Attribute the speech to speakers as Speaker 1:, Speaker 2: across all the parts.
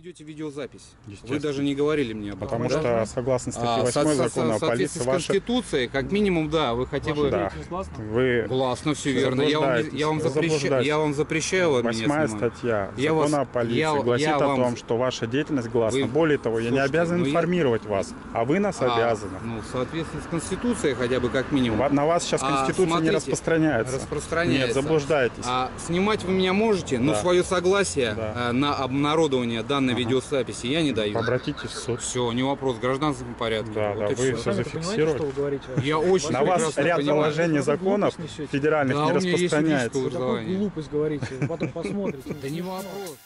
Speaker 1: ведете видеозапись. Вы даже не говорили мне об этом.
Speaker 2: Потому
Speaker 1: да?
Speaker 2: что согласно статье
Speaker 1: А, со-
Speaker 2: 8
Speaker 1: со-
Speaker 2: закона
Speaker 1: со-
Speaker 2: о полиции
Speaker 1: с
Speaker 2: ваша...
Speaker 1: Конституцией, как минимум, да, вы хотя бы...
Speaker 2: Да. Вы
Speaker 1: Гласно, все верно. Я вам, не- я вам, запрещаю, я вам запрещаю меня
Speaker 2: Восьмая статья
Speaker 1: Я
Speaker 2: закона
Speaker 1: вас-
Speaker 2: о полиции
Speaker 1: я-
Speaker 2: гласит
Speaker 1: я
Speaker 2: о
Speaker 1: вам-
Speaker 2: том, что ваша деятельность гласна.
Speaker 1: Вы-
Speaker 2: Более того, я не обязан
Speaker 1: ну я-
Speaker 2: информировать вас, а вы нас
Speaker 1: А,
Speaker 2: обязаны.
Speaker 1: Ну, в соответствии с Конституцией хотя бы как минимум.
Speaker 2: На вас сейчас
Speaker 1: А,
Speaker 2: Конституция не
Speaker 1: смотрите,
Speaker 2: распространяется.
Speaker 1: распространяется.
Speaker 2: Нет, заблуждаетесь.
Speaker 1: А снимать вы меня можете, но
Speaker 2: Да.
Speaker 1: свое согласие
Speaker 2: Да.
Speaker 1: э, на обнародование данной видеозаписи я не даю.
Speaker 2: Обратитесь в суд.
Speaker 1: Все, не вопрос, в гражданском порядке.
Speaker 2: Да,
Speaker 1: Вот
Speaker 2: да,
Speaker 1: и
Speaker 2: вы
Speaker 3: Сами-то понимаете,
Speaker 2: зафиксировали.
Speaker 3: что вы говорите?
Speaker 1: Я очень
Speaker 2: На вас ряд
Speaker 1: понимаю.
Speaker 2: положений законов федеральных
Speaker 1: Да,
Speaker 2: не
Speaker 1: у меня есть
Speaker 2: распространяется.
Speaker 3: Какую
Speaker 1: образование.
Speaker 3: глупость говорите? Вы потом посмотрите.
Speaker 1: Да не вопрос.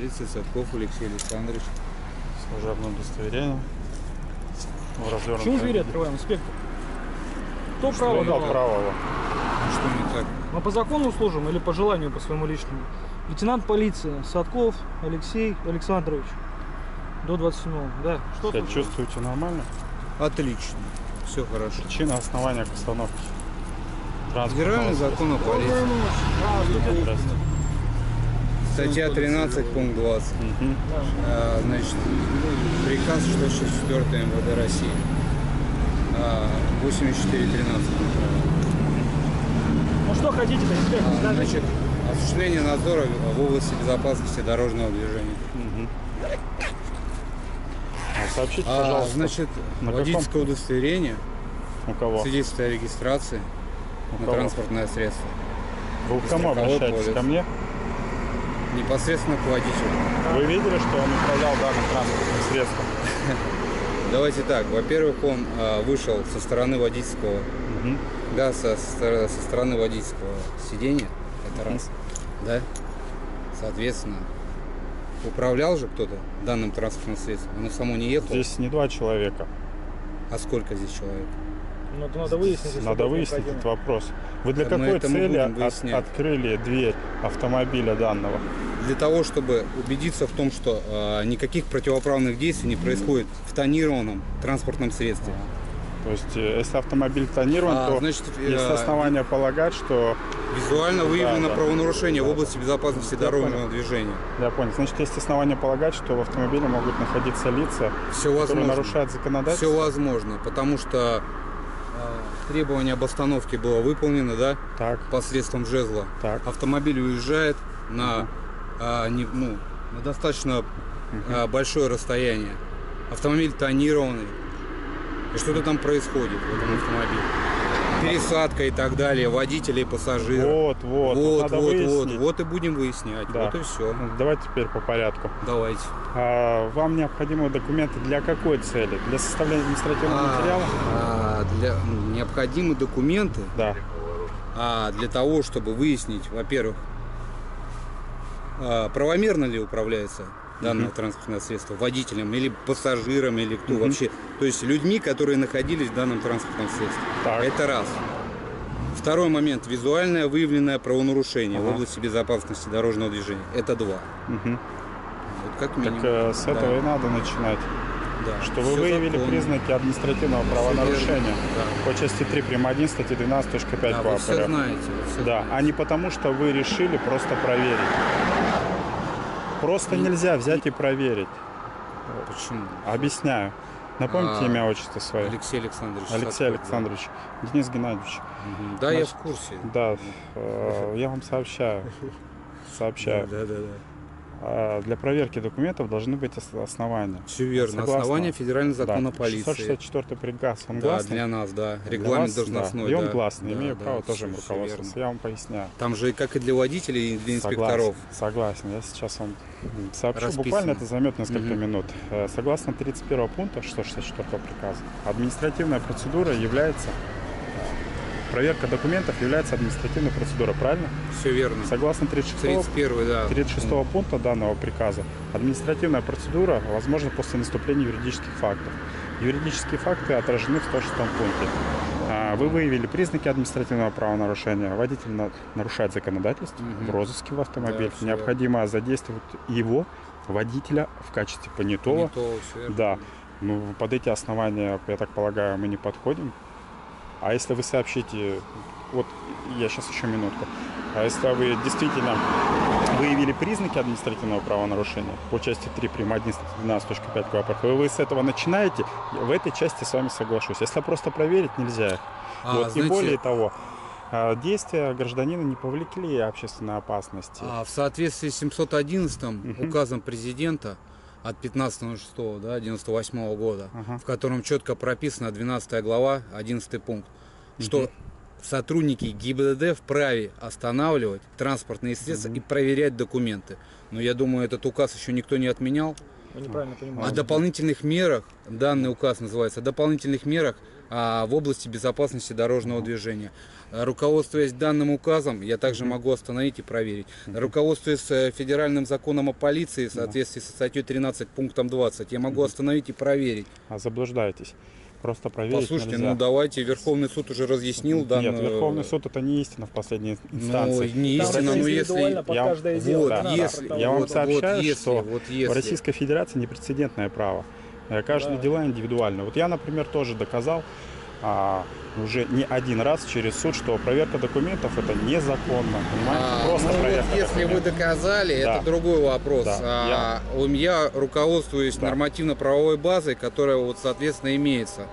Speaker 1: Полиции Садков Алексей Александрович.
Speaker 2: Служебное удостоверение. В развернутом
Speaker 3: Почему двери
Speaker 2: виде.
Speaker 3: открываем, инспектор? Кто право
Speaker 2: Ну, да,
Speaker 3: давал?
Speaker 2: правого.
Speaker 1: Что не так?
Speaker 3: Мы по закону служим или по желанию, по своему личному? Лейтенант полиции Садков Алексей Александрович. До 27 Да. Что
Speaker 2: Себя чувствуете нормально?
Speaker 1: Отлично. Все хорошо.
Speaker 2: Причина основания к остановке.
Speaker 1: Федеральный закон о полиции.
Speaker 3: Ночи. Здравствуйте.
Speaker 2: Здравствуйте.
Speaker 1: Статья 13, пункт 20.
Speaker 2: Мгм.
Speaker 1: А, Значит, приказ 164 МВД России. А, 8413.
Speaker 3: Ну что инспектор?
Speaker 1: А. Значит, осуществление надзора в области безопасности дорожного движения.
Speaker 2: А Сообщите,
Speaker 1: А,
Speaker 2: пожалуйста,
Speaker 1: значит,
Speaker 2: на
Speaker 1: водительское удостоверение,
Speaker 2: у кого?
Speaker 1: свидетельство о регистрации
Speaker 2: У
Speaker 1: на
Speaker 2: кого?
Speaker 1: транспортное средство.
Speaker 2: Вы к кому обращаетесь? Ко мне?
Speaker 1: Непосредственно к водителю.
Speaker 2: Вы видели, что он управлял данным транспортным средством?
Speaker 1: Давайте так. Во-первых, он а, вышел со стороны водительского, да, со, стороны водительского сидения. Это раз. Да? Соответственно, управлял же кто-то данным транспортным средством. Оно само не ехало.
Speaker 2: Здесь не два человека.
Speaker 1: А сколько здесь человек?
Speaker 3: Ну, это надо выяснить. если
Speaker 2: Надо
Speaker 3: это
Speaker 2: выяснить
Speaker 3: необходимо.
Speaker 2: этот вопрос. Вы для
Speaker 1: мы
Speaker 2: какой цели от- открыли дверь автомобиля данного?
Speaker 1: Для того, чтобы убедиться в том, что а, никаких противоправных действий не происходит в тонированном транспортном средстве.
Speaker 2: То есть, э, если автомобиль тонирован,
Speaker 1: А,
Speaker 2: то
Speaker 1: значит,
Speaker 2: есть
Speaker 1: э,
Speaker 2: основания полагать, что...
Speaker 1: Визуально выявлено
Speaker 2: да.
Speaker 1: правонарушение в
Speaker 2: Да,
Speaker 1: области безопасности
Speaker 2: Я
Speaker 1: дорожного
Speaker 2: понял.
Speaker 1: движения.
Speaker 2: Я понял. Значит, есть основания полагать, что в автомобиле могут находиться лица,
Speaker 1: Все
Speaker 2: которые
Speaker 1: возможно.
Speaker 2: нарушают законодательство.
Speaker 1: Все возможно, потому что э, требование об остановке было выполнено, да,
Speaker 2: Так,
Speaker 1: посредством жезла.
Speaker 2: так.
Speaker 1: Автомобиль уезжает на, а, не- ну, на достаточно а, большое расстояние. Автомобиль тонированный. И что-то там происходит в этом автомобиле. Пересадка и так далее, водителей, пассажиров.
Speaker 2: Вот, вот.
Speaker 1: вот,
Speaker 2: надо
Speaker 1: вот, вот,
Speaker 2: выяснить.
Speaker 1: вот и будем выяснять.
Speaker 2: Да.
Speaker 1: Вот и все.
Speaker 2: Ну, Давайте теперь по порядку.
Speaker 1: Давайте.
Speaker 2: А, вам необходимы документы для какой цели? Для составления административного материала?
Speaker 1: А, для, ну, необходимы документы
Speaker 2: Да.
Speaker 1: а, для того, чтобы выяснить, во-первых, а, правомерно ли управляется данное транспортное средство водителем или пассажиром или кто вообще, то есть людьми, которые находились в данном транспортном средстве.
Speaker 2: Так.
Speaker 1: Это раз. Второй момент. Визуальное выявленное правонарушение в
Speaker 2: Ага.
Speaker 1: области безопасности дорожного движения. Это два.
Speaker 2: Мгм.
Speaker 1: Вот как
Speaker 2: Так
Speaker 1: минимум.
Speaker 2: э, с этого
Speaker 1: Да,
Speaker 2: и надо начинать.
Speaker 1: Да.
Speaker 2: Что вы выявили
Speaker 1: законно.
Speaker 2: признаки административного правонарушения
Speaker 1: Да.
Speaker 2: по части 3 прим. 1 статьи 12.5
Speaker 1: Да, вы все знаете. вы всё
Speaker 2: Да, а не потому, что вы решили просто проверить. Просто нельзя взять и проверить.
Speaker 1: Почему?
Speaker 2: Объясняю. Напомните
Speaker 1: А,
Speaker 2: имя, отчество свое.
Speaker 1: Алексей Александрович.
Speaker 2: Алексей
Speaker 1: Садков, да.
Speaker 2: Александрович. Денис Геннадьевич.
Speaker 1: Мгм. Да, я в
Speaker 2: Значит,
Speaker 1: курсе.
Speaker 2: Да, э, я вам сообщаю. Сообщаю.
Speaker 1: Да, да, да.
Speaker 2: А Для проверки документов должны быть ос- основания.
Speaker 1: Все верно.
Speaker 2: Согласно.
Speaker 1: Основание федерального закона
Speaker 2: Да,
Speaker 1: полиции.
Speaker 2: 664 приказ, он
Speaker 1: Да,
Speaker 2: гласный?
Speaker 1: для нас, да.
Speaker 2: Для
Speaker 1: Регламент
Speaker 2: вас,
Speaker 1: должностной.
Speaker 2: да. И он
Speaker 1: да.
Speaker 2: гласный,
Speaker 1: Да,
Speaker 2: имею
Speaker 1: да,
Speaker 2: право тоже им руководствоваться. Я вам поясняю.
Speaker 1: Там же как и для водителей, и для
Speaker 2: Согласен,
Speaker 1: инспекторов.
Speaker 2: согласен. Я сейчас вам сообщу.
Speaker 1: Расписано.
Speaker 2: Буквально это займет несколько
Speaker 1: Мгм.
Speaker 2: минут. Э, Согласно 31 пункта 664 приказа, административная процедура является проверка документов является административной процедурой, правильно?
Speaker 1: Все верно.
Speaker 2: Согласно 36
Speaker 1: 31 да.
Speaker 2: 36 пункта данного приказа административная процедура возможна после наступления юридических фактов. Юридические факты отражены в 106 пункте. А, Вы выявили признаки административного правонарушения. Водитель на- нарушает законодательство
Speaker 1: Мгм.
Speaker 2: в розыске в автомобиль.
Speaker 1: Да,
Speaker 2: Необходимо задействовать его, водителя, в качестве понятого.
Speaker 1: Верно.
Speaker 2: Да. Ну, под эти основания, я так полагаю, мы не подходим. А если вы сообщите, вот я сейчас еще минутку, а если вы действительно выявили признаки административного правонарушения по части 3 прим. 1 статьи 12.5 КОАП, вы с этого начинаете, в этой части с вами соглашусь. Если просто проверить, нельзя.
Speaker 1: А,
Speaker 2: вот. И
Speaker 1: знаете,
Speaker 2: более того, а, действия гражданина не повлекли общественной опасности.
Speaker 1: А в соответствии с 711
Speaker 2: Мгм.
Speaker 1: указом президента от 15.06 да, 98 года,
Speaker 2: Ага.
Speaker 1: в котором четко прописана 12 глава, 11 пункт, что
Speaker 2: Мгм.
Speaker 1: сотрудники ГИБДД вправе останавливать транспортные средства
Speaker 2: Мгм.
Speaker 1: и проверять документы. Но я думаю, этот указ еще никто не отменял.
Speaker 3: Вы неправильно
Speaker 1: О
Speaker 3: понимаете.
Speaker 1: дополнительных мерах, данный указ называется, о дополнительных мерах а, в области безопасности дорожного движения. А, Руководствуясь данным указом, я также могу остановить и проверить. Руководствуясь э, федеральным законом о полиции в соответствии со статьей 13 пунктом 20, я могу остановить и проверить.
Speaker 2: А заблуждаетесь. Просто проверить
Speaker 1: Послушайте,
Speaker 2: нельзя.
Speaker 1: ну давайте, Верховный суд уже разъяснил данную...
Speaker 2: Нет, Верховный суд это не истина в последней
Speaker 1: Ну,
Speaker 2: инстанции.
Speaker 1: не
Speaker 3: Там
Speaker 1: истина, но если...
Speaker 3: под
Speaker 2: Я-
Speaker 3: каждое дело.
Speaker 1: Вот,
Speaker 3: не надо
Speaker 1: если,
Speaker 3: про
Speaker 2: Я вам
Speaker 1: вот,
Speaker 2: сообщаю,
Speaker 1: вот если,
Speaker 2: что
Speaker 1: вот
Speaker 2: В
Speaker 1: если.
Speaker 2: Российской Федерации непрецедентное право. Э, Каждое
Speaker 3: Да.
Speaker 2: дело индивидуально. Вот я, например, тоже доказал а, уже не один раз через суд, что проверка документов это незаконно. Понимаете?
Speaker 1: А,
Speaker 2: Просто
Speaker 1: ну вот
Speaker 2: проверка
Speaker 1: если вы доказали,
Speaker 2: Да.
Speaker 1: это другой вопрос.
Speaker 2: Да.
Speaker 1: А, у меня руководствуюсь
Speaker 2: Да.
Speaker 1: нормативно-правовой базой, которая вот соответственно имеется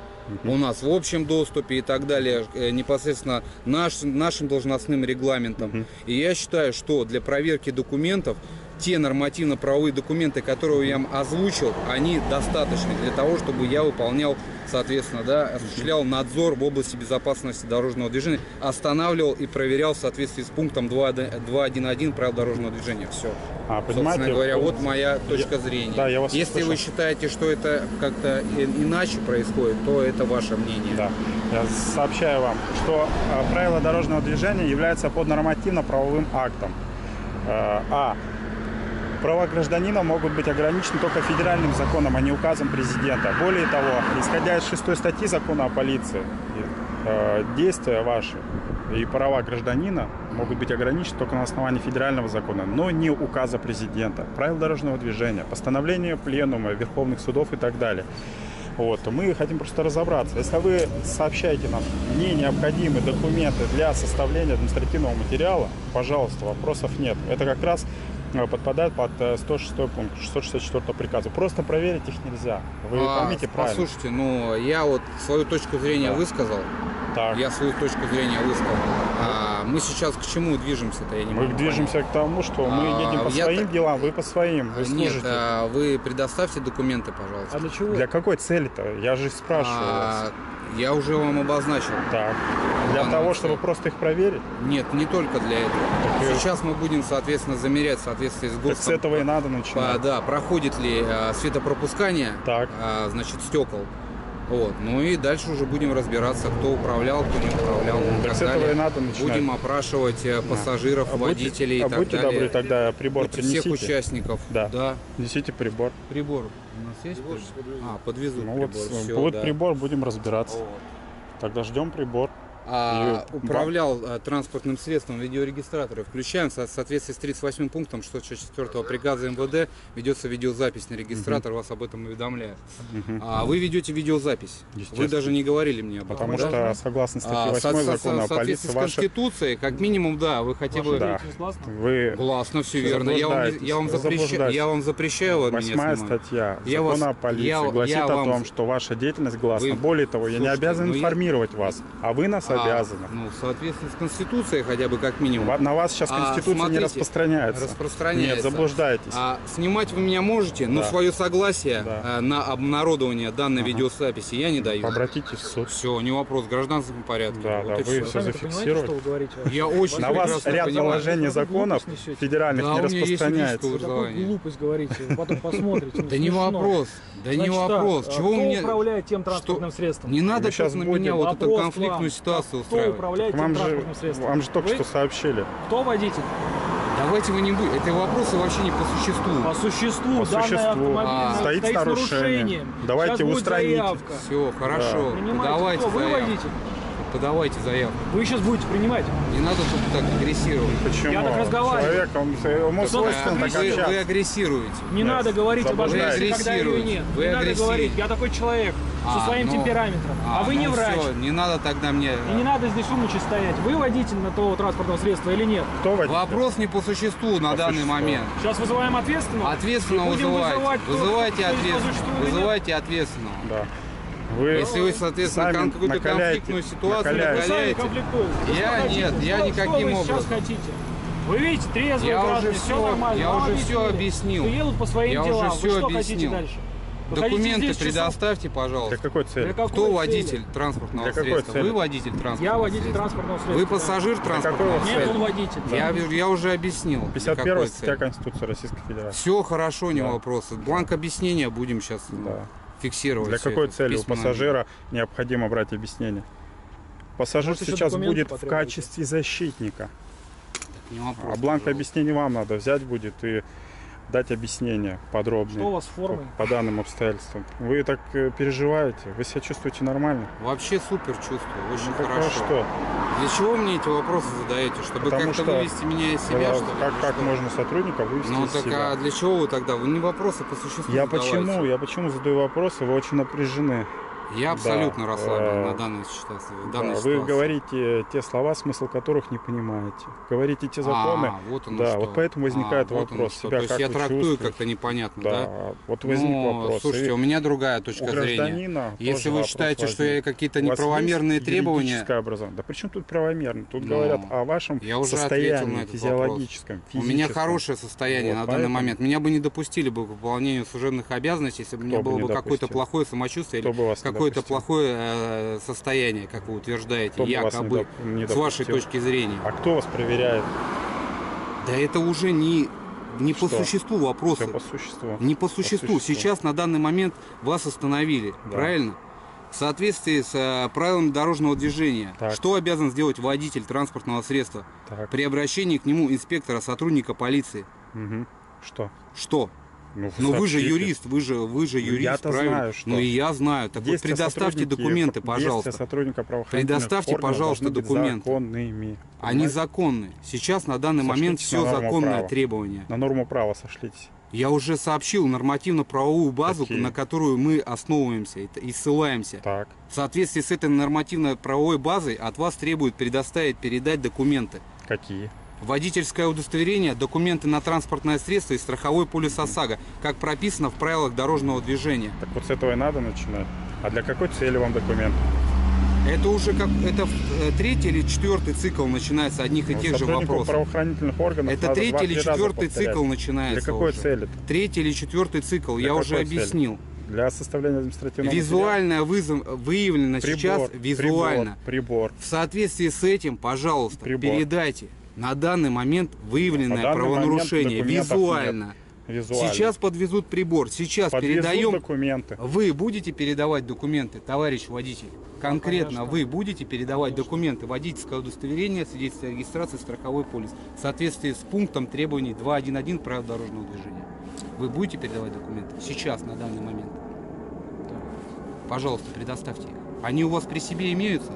Speaker 1: у нас в общем доступе и так далее, э, непосредственно наш, нашим должностным регламентом. И я считаю, что для проверки документов те нормативно-правовые документы, которые я вам озвучил, они достаточны для того, чтобы я выполнял, соответственно, да, осуществлял надзор в области безопасности дорожного движения, останавливал и проверял в соответствии с пунктом 2.1.1 правил дорожного движения. Все.
Speaker 2: А,
Speaker 1: Собственно говоря, вот моя точка
Speaker 2: Я-
Speaker 1: зрения.
Speaker 2: да, я вас
Speaker 1: Если вы
Speaker 2: услышал.
Speaker 1: считаете, что это как-то иначе происходит, то это ваше мнение.
Speaker 2: Да. Я сообщаю вам, что э, правила дорожного движения являются поднормативно-правовым актом. Э, А. Права гражданина могут быть ограничены только федеральным законом, а не указом президента. Более того, исходя из шестой статьи закона о полиции, э, действия ваши и права гражданина могут быть ограничены только на основании федерального закона, но не указа президента, правил дорожного движения, постановления пленума, верховных судов и так далее. Вот, мы хотим просто разобраться. Если вы сообщаете нам не необходимые документы для составления административного материала, пожалуйста, вопросов нет. Это как раз подпадает под э, 106 пункт 664 приказа. Просто проверить их нельзя. Вы
Speaker 1: А,
Speaker 2: поймите правильно.
Speaker 1: Послушайте, ну я вот свою точку зрения
Speaker 2: Да.
Speaker 1: высказал.
Speaker 2: Так,
Speaker 1: Я свою точку зрения высказал. А мы сейчас к чему движемся-то? Я не
Speaker 2: мы
Speaker 1: могу
Speaker 2: движемся к тому, что мы
Speaker 1: А,
Speaker 2: едем по своим
Speaker 1: так-
Speaker 2: делам, вы по своим, вы
Speaker 1: понять. Нет,
Speaker 2: служите.
Speaker 1: а вы предоставьте документы, пожалуйста.
Speaker 3: А для чего?
Speaker 2: Для какой цели-то? Я же спрашиваю вас.
Speaker 1: А, я уже вам обозначил.
Speaker 2: Так. Для
Speaker 1: ладно,
Speaker 2: того, чтобы просто их проверить?
Speaker 1: Нет, не только для этого.
Speaker 2: Так,
Speaker 1: Сейчас мы будем, соответственно, замерять в соответствии с
Speaker 2: Так
Speaker 1: ГОСТом.
Speaker 2: с этого и надо
Speaker 1: а,
Speaker 2: начинать.
Speaker 1: да, проходит ли а, светопропускание,
Speaker 2: Так.
Speaker 1: а, значит, стекол. Вот. Ну и дальше уже будем разбираться, кто управлял, кто не управлял. и
Speaker 2: Так
Speaker 1: так
Speaker 2: с этого
Speaker 1: далее.
Speaker 2: и надо начинать.
Speaker 1: Будем опрашивать э, пассажиров,
Speaker 2: А будьте-
Speaker 1: водителей
Speaker 2: а
Speaker 1: и так
Speaker 2: будьте
Speaker 1: далее.
Speaker 2: добры, тогда прибор
Speaker 1: Будьте всех
Speaker 2: принесите.
Speaker 1: участников.
Speaker 2: Да.
Speaker 1: да.
Speaker 2: Несите прибор.
Speaker 1: Прибор. У нас есть прибор? А, подвезут
Speaker 2: Ну вот,
Speaker 1: прибор.
Speaker 2: э,
Speaker 1: Всё,
Speaker 2: будет
Speaker 1: да.
Speaker 2: прибор, будем разбираться.
Speaker 1: Вот.
Speaker 2: Тогда ждем прибор.
Speaker 1: А,
Speaker 2: И-
Speaker 1: управлял а, транспортным средством видеорегистраторы. Включаем в со- соответствии с 38 пунктом 604 приказа МВД ведется видеозапись на регистратор, вас об этом уведомляет.
Speaker 2: Мгм.
Speaker 1: А вы ведете видеозапись. Вы даже не говорили мне об этом.
Speaker 2: Потому
Speaker 1: да?
Speaker 2: что согласно статье
Speaker 1: А,
Speaker 2: 8
Speaker 1: со- со-
Speaker 2: закона о полиции,
Speaker 1: с Конституцией, как минимум, да, вы хотя бы...
Speaker 2: Да. вы
Speaker 1: Гласно, все верно. Я вам, я вам, запрещаю, я вам запрещаю от меня
Speaker 2: Восьмая
Speaker 1: снимать.
Speaker 2: статья
Speaker 1: Я
Speaker 2: закона
Speaker 1: вас-
Speaker 2: о полиции
Speaker 1: я-
Speaker 2: гласит
Speaker 1: я
Speaker 2: о
Speaker 1: вам-
Speaker 2: том, что ваша деятельность гласна.
Speaker 1: Вы-
Speaker 2: Более того, я не
Speaker 1: Слушайте,
Speaker 2: обязан
Speaker 1: ну я-
Speaker 2: информировать вас, а вы нас
Speaker 1: А,
Speaker 2: обязаны.
Speaker 1: Ну, в соответствии с Конституцией хотя бы как минимум.
Speaker 2: На вас сейчас
Speaker 1: А,
Speaker 2: Конституция не
Speaker 1: смотрите,
Speaker 2: распространяется.
Speaker 1: распространяется.
Speaker 2: Нет, заблуждаетесь.
Speaker 1: А снимать вы меня можете, но
Speaker 2: Да.
Speaker 1: свое согласие
Speaker 2: Да.
Speaker 1: а, на обнародование данной
Speaker 2: Ага.
Speaker 1: видеозаписи я не даю.
Speaker 2: Обратитесь в суд.
Speaker 1: Все, не вопрос, в гражданском порядке.
Speaker 2: Да,
Speaker 1: Вот
Speaker 2: да, вы
Speaker 3: Сами-то понимаете,
Speaker 2: зафиксировали.
Speaker 3: что вы говорите?
Speaker 1: Я очень
Speaker 2: На вас ряд положений законов федеральных
Speaker 1: Да,
Speaker 2: не распространяется.
Speaker 3: Какую
Speaker 1: образование.
Speaker 3: глупость говорите, вы потом посмотрите.
Speaker 1: Да не вопрос, да не
Speaker 3: Значит так,
Speaker 1: вопрос.
Speaker 3: а
Speaker 1: Чего
Speaker 3: кто
Speaker 1: мне...
Speaker 3: управляет тем транспортным средством?
Speaker 1: Не надо сейчас на меня вот эту конфликтную
Speaker 3: вам.
Speaker 1: ситуацию
Speaker 3: Кто
Speaker 1: устраивать.
Speaker 3: управляет тем
Speaker 2: Вам же,
Speaker 3: транспортным средством?
Speaker 2: вам же только
Speaker 3: Вы?
Speaker 2: что сообщили.
Speaker 3: Кто водитель?
Speaker 1: Давайте вы не будем. Это вопросы вообще не по существу.
Speaker 3: По существу,
Speaker 2: По существу.
Speaker 1: А.
Speaker 2: Стоит с нарушением. Давайте
Speaker 3: Сейчас
Speaker 2: устраните.
Speaker 1: Все, хорошо.
Speaker 3: Понимаете,
Speaker 1: Подавайте
Speaker 3: кто? Вы водитель.
Speaker 1: Подавайте заявку.
Speaker 3: Вы сейчас будете принимать.
Speaker 1: Не надо тут так агрессировать.
Speaker 2: Почему?
Speaker 3: Я так разговариваю.
Speaker 2: Человек, он, ему свойственно
Speaker 3: так
Speaker 1: вы, вы агрессируете.
Speaker 3: Не
Speaker 2: Нет,
Speaker 3: надо говорить об агрессии, когда ее нет.
Speaker 1: Вы
Speaker 3: не надо
Speaker 1: агрессируете.
Speaker 3: говорить, я такой человек со
Speaker 1: А,
Speaker 3: своим
Speaker 1: ну,
Speaker 3: темпераментом. А, вы не
Speaker 1: ну
Speaker 3: врач.
Speaker 1: всё, не надо тогда мне...
Speaker 3: И не надо здесь умничать стоять. Вы водитель на того транспортного средства или нет?
Speaker 2: Кто водитель?
Speaker 1: Вопрос не по существу на
Speaker 2: По
Speaker 1: данный
Speaker 2: существу.
Speaker 1: момент.
Speaker 3: Сейчас вызываем ответственного.
Speaker 1: Ответственно
Speaker 3: И будем
Speaker 1: вызывайте.
Speaker 3: вызывать,
Speaker 1: Вызывайте ответственного. Вызывайте ответственного.
Speaker 2: Да. Вы
Speaker 1: Если вы, соответственно,
Speaker 2: сами
Speaker 1: какую-то
Speaker 2: накаляете-
Speaker 1: конфликтную ситуацию
Speaker 2: накаляете.
Speaker 1: Накаляете, Я
Speaker 3: что хотите?
Speaker 1: нет, я
Speaker 3: Что-
Speaker 1: никаким
Speaker 3: что вы
Speaker 1: образом.
Speaker 3: сейчас хотите? Вы видите, трезвые
Speaker 1: Я уже
Speaker 3: все
Speaker 1: всё-
Speaker 3: нормально.
Speaker 1: я
Speaker 3: вам
Speaker 1: уже всё
Speaker 3: объяснили.
Speaker 1: объяснил.
Speaker 3: Что едут по своим
Speaker 1: Я уже
Speaker 3: делам. Вы что хотите
Speaker 1: объяснил.
Speaker 3: дальше? Хотите
Speaker 1: документы
Speaker 3: здесь часов?
Speaker 1: предоставьте,
Speaker 2: для
Speaker 1: пожалуйста.
Speaker 2: какой цели?
Speaker 3: Для какой
Speaker 1: Кто
Speaker 3: цели?
Speaker 1: водитель транспортного
Speaker 2: Для
Speaker 1: средства?
Speaker 2: цели?
Speaker 1: Вы водитель транспортного
Speaker 3: Я водитель
Speaker 1: средства.
Speaker 3: транспортного средства.
Speaker 1: Вы пассажир транспортного
Speaker 2: вас
Speaker 3: Нет, он водитель.
Speaker 1: Я, я уже объяснил. для
Speaker 2: 51
Speaker 1: какой
Speaker 2: статья. Конституции Российской Федерации.
Speaker 1: Все хорошо, не
Speaker 2: Да.
Speaker 1: вопросы. Бланк объяснения будем сейчас
Speaker 2: Да.
Speaker 1: Фиксировать.
Speaker 2: Для какой цели у пассажира необходимо брать объяснение? Пассажир
Speaker 3: Может,
Speaker 2: сейчас будет в качестве защитника, а бланк
Speaker 1: пожалуйста.
Speaker 2: объяснений вам надо взять будет и дать объяснение подробнее
Speaker 3: Что у вас с
Speaker 2: по,
Speaker 3: формой?
Speaker 2: по данным обстоятельствам. Вы так э, переживаете? Вы себя чувствуете нормально?
Speaker 1: Вообще супер чувствую, очень
Speaker 2: Ну, так а
Speaker 1: хорошо.
Speaker 2: что?
Speaker 1: Для чего мне эти вопросы задаете? Чтобы
Speaker 2: Потому
Speaker 1: как-то
Speaker 2: что-
Speaker 1: вывести меня из себя,
Speaker 2: Когда-
Speaker 1: что ли?
Speaker 2: как, как
Speaker 1: что?
Speaker 2: можно сотрудника вывести
Speaker 1: Ну
Speaker 2: из
Speaker 1: так
Speaker 2: себя?
Speaker 1: а для чего вы тогда? Вы не вопросы по существу
Speaker 2: Я
Speaker 1: задавайте.
Speaker 2: почему? Я почему задаю вопросы? Вы очень напряжены.
Speaker 1: Я абсолютно
Speaker 2: Да,
Speaker 1: расслаблен
Speaker 2: э,
Speaker 1: на данной ситуации. в
Speaker 2: Да,
Speaker 1: данной
Speaker 2: вы
Speaker 1: ситуации.
Speaker 2: говорите те слова, смысл которых не понимаете. Говорите те законы.
Speaker 1: А, вот оно
Speaker 2: да,
Speaker 1: что.
Speaker 2: вот поэтому возникает
Speaker 1: А, вот
Speaker 2: вопрос. Себя
Speaker 1: То есть
Speaker 2: как
Speaker 1: я трактую
Speaker 2: чувствуете?
Speaker 1: как-то непонятно,
Speaker 2: да,
Speaker 1: да?
Speaker 2: вот возник
Speaker 1: Ну,
Speaker 2: вопрос.
Speaker 1: Слушайте, у меня другая
Speaker 2: у
Speaker 1: точка зрения.
Speaker 2: гражданина
Speaker 1: Если вы
Speaker 2: вопрос
Speaker 1: считаете, что я
Speaker 2: возник.
Speaker 1: какие-то
Speaker 2: У
Speaker 1: неправомерные требования,
Speaker 2: образование? Да при чем тут правомерно? Тут
Speaker 1: Ну,
Speaker 2: говорят о вашем
Speaker 1: я уже
Speaker 2: состоянии
Speaker 1: на этот
Speaker 2: физиологическом,
Speaker 1: у меня хорошее состояние
Speaker 2: Вот,
Speaker 1: на данный
Speaker 2: поэтому-
Speaker 1: момент. Меня бы не допустили бы к выполнению служебных обязанностей, если бы у меня было бы какое-то плохое самочувствие или какое-то плохое э, состояние, как вы утверждаете,
Speaker 2: Кто бы вас не
Speaker 1: якобы,
Speaker 2: доп- не
Speaker 1: с вашей точки зрения.
Speaker 2: А кто вас проверяет?
Speaker 1: Да это уже не, не по существу вопросы.
Speaker 2: Все по существу.
Speaker 1: Не по существу.
Speaker 2: существу.
Speaker 1: Сейчас на данный момент вас остановили,
Speaker 2: Да.
Speaker 1: правильно? В соответствии с э, правилами дорожного движения,
Speaker 2: Так.
Speaker 1: что обязан сделать водитель транспортного средства
Speaker 2: Так.
Speaker 1: при обращении к нему инспектора, сотрудника полиции?
Speaker 2: Мгм. Что?
Speaker 1: Что?
Speaker 2: Ну,
Speaker 1: Ну вы же юрист, вы же, вы же
Speaker 2: Ну,
Speaker 1: юрист,
Speaker 2: я-то
Speaker 1: правильно?
Speaker 2: знаю, что.
Speaker 1: Ну и я знаю. Так вот предоставьте документы, пожалуйста.
Speaker 2: сотрудника
Speaker 1: Предоставьте, пожалуйста, документы.
Speaker 2: законными.
Speaker 1: Они
Speaker 2: Понимаете?
Speaker 1: законны. Сейчас на данный момент
Speaker 2: Сошлитесь
Speaker 1: все
Speaker 2: на норму
Speaker 1: законное
Speaker 2: права.
Speaker 1: требование.
Speaker 2: На норму права сошлитесь.
Speaker 1: Я уже сообщил нормативно-правовую базу,
Speaker 2: Какие?
Speaker 1: на которую мы основываемся и ссылаемся.
Speaker 2: Так.
Speaker 1: В соответствии с этой нормативно-правовой базой от вас требуют предоставить, передать документы.
Speaker 2: Какие?
Speaker 1: Водительское удостоверение, документы на транспортное средство и страховой полис ОСАГО, как прописано в правилах дорожного движения.
Speaker 2: Так вот с этого и надо начинать. А для какой цели вам документ?
Speaker 1: Это уже как это э, третий или четвертый цикл начинается одних и
Speaker 2: Ну,
Speaker 1: тех же вопросов.
Speaker 2: правоохранительных органов
Speaker 1: Это третий или четвертый цикл начинается.
Speaker 2: Для какой
Speaker 1: уже.
Speaker 2: цели?
Speaker 1: Третий или четвертый цикл,
Speaker 2: Для
Speaker 1: я уже
Speaker 2: цели?
Speaker 1: объяснил.
Speaker 2: Для составления административного
Speaker 1: Визуальное вызов, выявлено
Speaker 2: материала?
Speaker 1: сейчас
Speaker 2: Прибор,
Speaker 1: визуально.
Speaker 2: Прибор, прибор.
Speaker 1: В соответствии с этим, пожалуйста,
Speaker 2: Прибор.
Speaker 1: передайте на данный момент выявленное
Speaker 2: данный
Speaker 1: правонарушение
Speaker 2: момент
Speaker 1: визуально.
Speaker 2: Визуально.
Speaker 1: Сейчас подвезут прибор. Сейчас
Speaker 2: Подвезут
Speaker 1: передаем.
Speaker 2: документы.
Speaker 1: Вы будете передавать документы, товарищ водитель? Конкретно
Speaker 3: конечно.
Speaker 1: вы будете передавать документы, водительское удостоверение, свидетельство о регистрации, страховой полис в соответствии с пунктом требований 2.1.1 правил дорожного движения. Вы будете передавать документы сейчас, на данный момент? Пожалуйста, предоставьте их. Они у вас при себе имеются?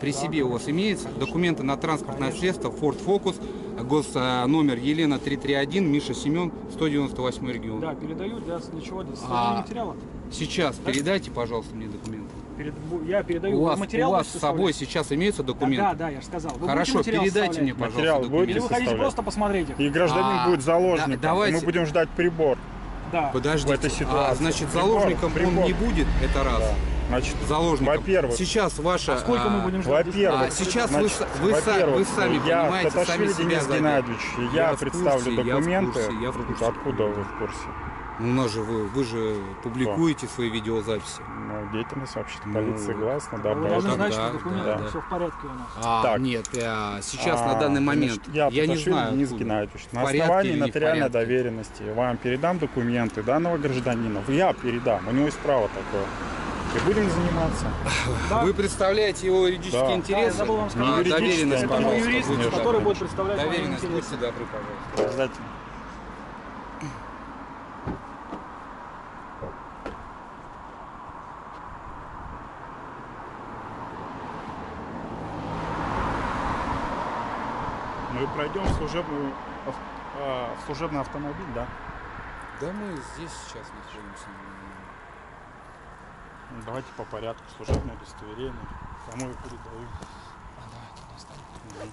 Speaker 1: При
Speaker 3: Да,
Speaker 1: себе у вас имеются документы на транспортное средство Ford Focus, гос э, номер Елена 331, Миша Семен, 198 регион.
Speaker 3: Да, передаю для, для чего? Для
Speaker 1: А.
Speaker 3: составления материала.
Speaker 1: Сейчас передайте, пожалуйста, мне документы.
Speaker 3: Перед- я передаю.
Speaker 1: У вас,
Speaker 3: материал
Speaker 1: у вас с собой сейчас имеются
Speaker 3: Да,
Speaker 1: документы?
Speaker 3: Да, да, я же сказал. Вы
Speaker 1: Хорошо, передайте мне, пожалуйста,
Speaker 2: Материал будете
Speaker 3: Или вы хотите просто посмотреть их?
Speaker 2: И гражданин
Speaker 1: А,
Speaker 2: будет заложником.
Speaker 1: да- давайте-
Speaker 2: мы будем ждать прибор.
Speaker 3: Да.
Speaker 1: Подождите,
Speaker 2: в этой
Speaker 1: а,
Speaker 2: ситуации.
Speaker 1: значит,
Speaker 2: Прибор,
Speaker 1: заложником
Speaker 2: прибор.
Speaker 1: он не будет, это раз.
Speaker 2: Да. Значит,
Speaker 1: Заложником.
Speaker 2: Во-первых.
Speaker 1: Сейчас ваша...
Speaker 3: А сколько мы будем ждать?
Speaker 2: во-первых,
Speaker 1: А сейчас вы
Speaker 2: значит,
Speaker 1: вы са-
Speaker 2: во-первых,
Speaker 1: вы сами
Speaker 2: я
Speaker 1: понимаете, сами себя
Speaker 2: Денис. Геннадьевич, я,
Speaker 1: Я
Speaker 2: представлю
Speaker 1: курсе, я в
Speaker 2: документы.
Speaker 1: курсе, я в курсе.
Speaker 2: Откуда вы в курсе?
Speaker 1: Ну, у нас же вы, вы же публикуете свои видеозаписи.
Speaker 2: Ну, деятельность вообще-то
Speaker 1: Ну,
Speaker 2: полиции гласна, да,
Speaker 3: Вы
Speaker 1: Ну,
Speaker 3: должны знать,
Speaker 1: да,
Speaker 3: что документы
Speaker 1: да, да.
Speaker 3: все в порядке у нас.
Speaker 1: А,
Speaker 2: Так.
Speaker 1: нет, а, сейчас
Speaker 2: А,
Speaker 1: на данный момент
Speaker 2: я,
Speaker 1: я не знаю.
Speaker 2: Денис
Speaker 1: откуда.
Speaker 2: Геннадьевич, на основании нотариальной доверенности вам передам документы данного гражданина. Я передам, у него есть право такое. И будем заниматься.
Speaker 3: Да.
Speaker 1: Вы представляете его юридические
Speaker 2: Да.
Speaker 3: Да, я
Speaker 1: интересы?
Speaker 3: забыл вам сказать.
Speaker 1: А, доверенность,
Speaker 2: это
Speaker 3: мой юрист,
Speaker 2: Нет,
Speaker 3: который будет представлять
Speaker 1: Доверенность,
Speaker 3: интересы.
Speaker 1: будьте добры, пожалуйста.
Speaker 2: Обязательно. Мы пройдем в служебную, а, в служебный автомобиль, да?
Speaker 1: Да мы здесь сейчас находимся.
Speaker 2: Давайте по порядку. Служебное удостоверение. Кому я передаю? Мгм.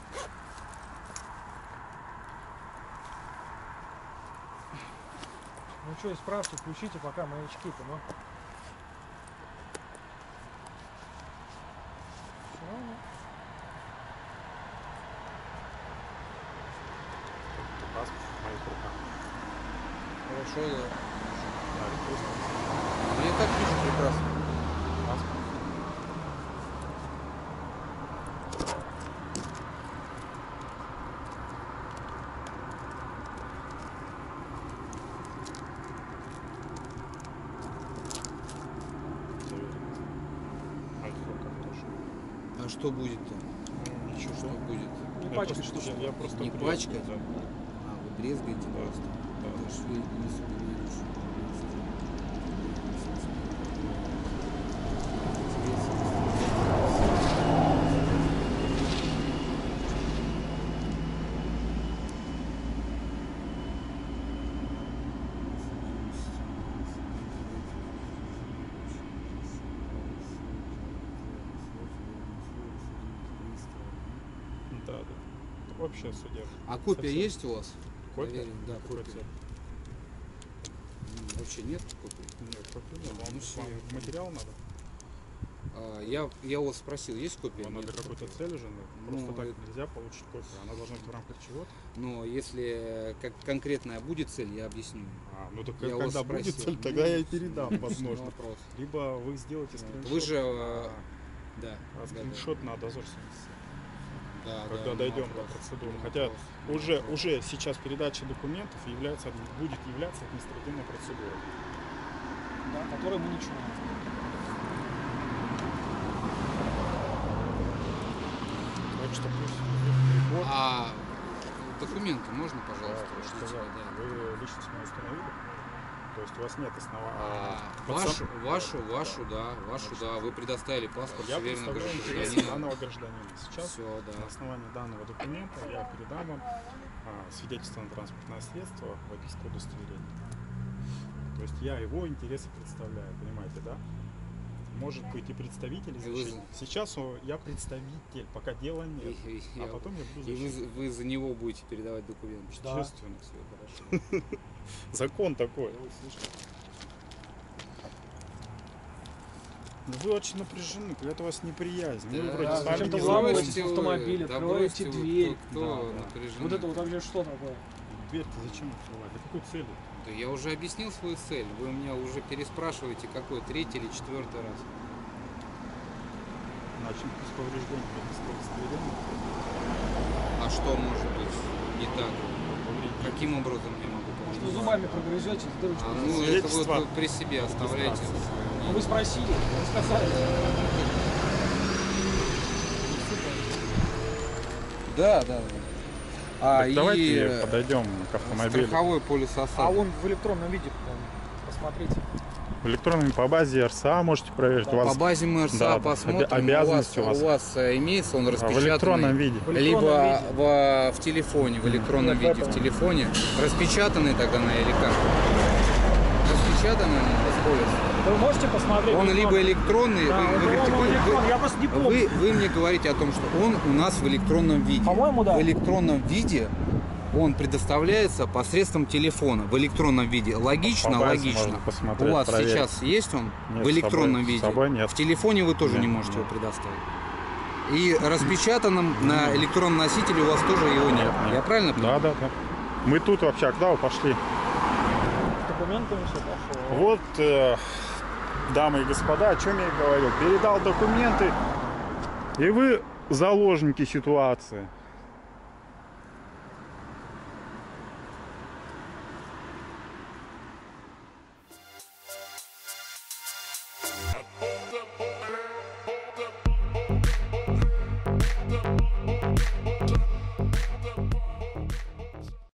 Speaker 3: Ну что, исправьте, включите пока маячки-то, ну. Всё, ну.
Speaker 2: Паспорт в моих руках.
Speaker 1: Хорошо, да. Мне так вижу прекрасно.
Speaker 2: Паспорт. Доверенность. В моих руках тоже.
Speaker 1: А что будет-то?
Speaker 2: Ну, ничего.
Speaker 1: Что будет?
Speaker 3: Не пачкать,
Speaker 2: просто-
Speaker 3: что
Speaker 2: я, просто
Speaker 1: Не
Speaker 2: да.
Speaker 1: А, вы брезгаете
Speaker 2: Да.
Speaker 1: просто.
Speaker 2: Да.
Speaker 1: Это ж вы не супервидишь.
Speaker 2: Да, да. Это общая судебная.
Speaker 1: А копия
Speaker 2: Совсем.
Speaker 1: есть у вас?
Speaker 2: Копия?
Speaker 1: Доверен- Да, копия. Вообще нет копии?
Speaker 2: Нет, копию нет.
Speaker 1: Ну, всё.
Speaker 2: вам материал надо?
Speaker 1: А, я, я у вас спросил, есть копия?
Speaker 2: Вам
Speaker 1: Нет.
Speaker 2: надо какую-то цель уже, ну,
Speaker 1: Ну,
Speaker 2: просто так
Speaker 1: это-
Speaker 2: нельзя получить копию. Она должна быть в рамках чего-то.
Speaker 1: Но если как конкретная будет цель, я объясню.
Speaker 2: А, ну так
Speaker 1: Я
Speaker 2: когда будет
Speaker 1: спросил.
Speaker 2: цель, тогда я и передам, возможно.
Speaker 1: вопрос.
Speaker 2: Либо вы сделаете скриншот.
Speaker 1: Вы же, э,
Speaker 2: а,
Speaker 1: Да.
Speaker 2: а
Speaker 1: да,
Speaker 2: скриншот на дозор 77.
Speaker 1: Да,
Speaker 2: когда
Speaker 1: да,
Speaker 2: дойдем до процедуры. Хотя
Speaker 1: вопрос,
Speaker 2: Уже,
Speaker 1: вопрос.
Speaker 2: уже сейчас передача документов является, будет являться административной процедурой.
Speaker 3: Да, который мы начинаем.
Speaker 2: Так что пусть.
Speaker 1: А документы можно,
Speaker 2: Да,
Speaker 1: пожалуйста, пришлите,
Speaker 2: сказал,
Speaker 1: да.
Speaker 2: Вы личность мою установили? То есть у вас нет основания.
Speaker 1: А, вашу, вашу, вашу, да, вашу, да, вы предоставили паспорт
Speaker 2: Я
Speaker 1: суверенного
Speaker 2: представляю интересы
Speaker 1: гражданина.
Speaker 2: данного гражданина. Сейчас
Speaker 1: Все,
Speaker 2: на
Speaker 1: да.
Speaker 2: основании данного документа я передам вам а, свидетельство на транспортное средство, водительское удостоверение. То есть я его интересы представляю, понимаете, да? Может быть и представитель
Speaker 1: И вы
Speaker 2: защитник. Сейчас я представитель, пока дела нет.
Speaker 1: И, и-
Speaker 2: А
Speaker 1: я-
Speaker 2: потом я буду
Speaker 1: и вы,
Speaker 2: защитник.
Speaker 1: за- вы за него будете передавать документы.
Speaker 3: Да.
Speaker 2: Естественно.
Speaker 1: Все хорошо.
Speaker 2: Закон такой. Ну, Вы очень напряжены, какая-то у вас неприязнь. Вы
Speaker 1: Да,
Speaker 2: вроде
Speaker 3: да,
Speaker 2: сами не
Speaker 3: вы
Speaker 2: заводите.
Speaker 3: автомобиль, открываете
Speaker 1: вы,
Speaker 3: дверь.
Speaker 1: Кто, кто
Speaker 2: Да, да.
Speaker 3: Вот это вот вообще что такое?
Speaker 2: Дверь-то зачем открывать? Для какой цели?
Speaker 1: Да я уже объяснил свою цель. Вы у меня уже переспрашиваете, какой, третий или четвертый раз.
Speaker 2: Начнем с удостоверения.
Speaker 1: А что может быть не так?
Speaker 2: Повредить.
Speaker 1: Каким образом я
Speaker 3: вы зубами прогрызете, с дырочкой?
Speaker 1: А, ну это вот при себе оставляйте.
Speaker 3: Ну, вы спросили, вы сказали.
Speaker 1: Да, да. А,
Speaker 2: Так давайте
Speaker 1: и э,
Speaker 2: подойдем к автомобилю.
Speaker 1: страховой полис
Speaker 3: А
Speaker 1: ОСАГО.
Speaker 3: он в электронном виде. Посмотрите.
Speaker 2: В электронном по базе РСА можете проверить. У
Speaker 1: По
Speaker 2: вас
Speaker 1: базе мы РСА
Speaker 2: Да, да.
Speaker 1: посмотрим.
Speaker 2: Обязанности
Speaker 1: у вас,
Speaker 2: у вас.
Speaker 1: у вас э, имеется он
Speaker 2: а, в
Speaker 1: распечатанный.
Speaker 2: электронном виде.
Speaker 3: В электронном
Speaker 1: Либо
Speaker 3: виде.
Speaker 1: в, в телефоне, в электронном
Speaker 3: в
Speaker 1: виде, в телефоне. Распечатанный тогда на или как? Распечатанный он у?
Speaker 3: Вы можете посмотреть?
Speaker 1: Он либо электронный,
Speaker 3: Да,
Speaker 1: вы, вы говорите, вы-
Speaker 3: я просто не помню.
Speaker 1: вы, вы мне говорите о том, что он у нас в электронном виде.
Speaker 3: По-моему, да.
Speaker 1: В электронном виде он предоставляется посредством телефона. В электронном виде. Логично,
Speaker 2: По базе
Speaker 1: логично. У вас
Speaker 2: проверить.
Speaker 1: сейчас есть он
Speaker 2: Нет,
Speaker 1: в электронном
Speaker 2: собой-
Speaker 1: виде?
Speaker 2: собой нет.
Speaker 1: В телефоне вы тоже
Speaker 2: Нет,
Speaker 1: не можете
Speaker 2: нет.
Speaker 1: его предоставить. И распечатанном на электронном носителе у вас тоже его нет.
Speaker 2: Нет, нет.
Speaker 1: Я правильно понимаю?
Speaker 2: Да, да, да. Мы тут вообще, а вы пошли?
Speaker 3: С документами все пошло.
Speaker 2: Вот, э, дамы и господа, о чем я и говорил. Передал документы, и вы заложники ситуации.